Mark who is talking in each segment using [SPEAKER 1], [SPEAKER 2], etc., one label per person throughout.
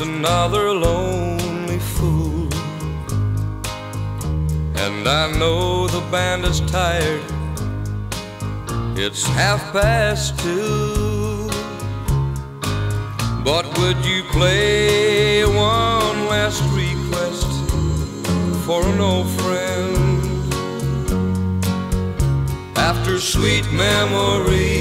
[SPEAKER 1] another lonely fool. And I know the band is tired. It's half past two. But would you play one last request for an old friend? After sweet memories,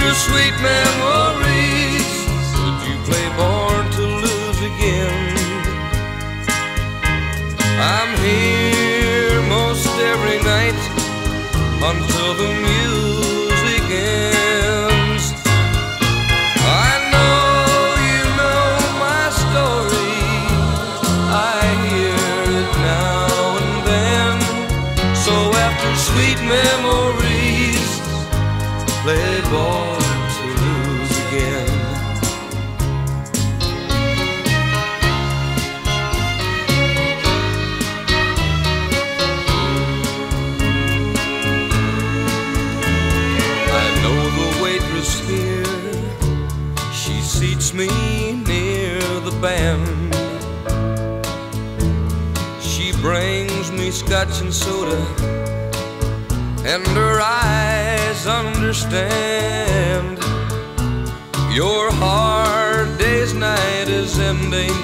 [SPEAKER 1] After sweet memories, would you play born to lose again? I'm here most every night until the music ends. I know you know my story. I hear it now and then. So after sweet memories, play born to lose again. I know the waitress here. She seats me near the band. She brings me scotch and soda, and her eyes understand. Your hard day's night is ending,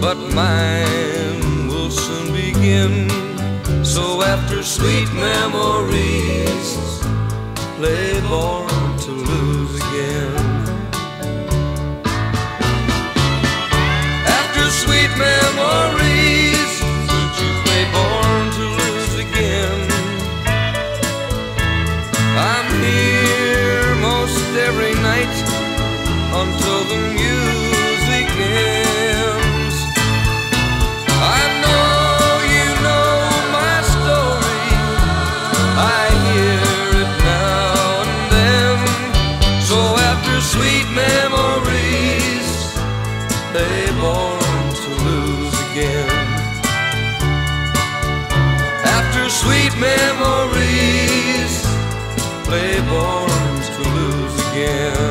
[SPEAKER 1] but mine will soon begin. So after sweet memories, play born until the music ends. I know you know my story. I hear it now and then. So after sweet memories, they born to lose again. After sweet memories, play born to lose again.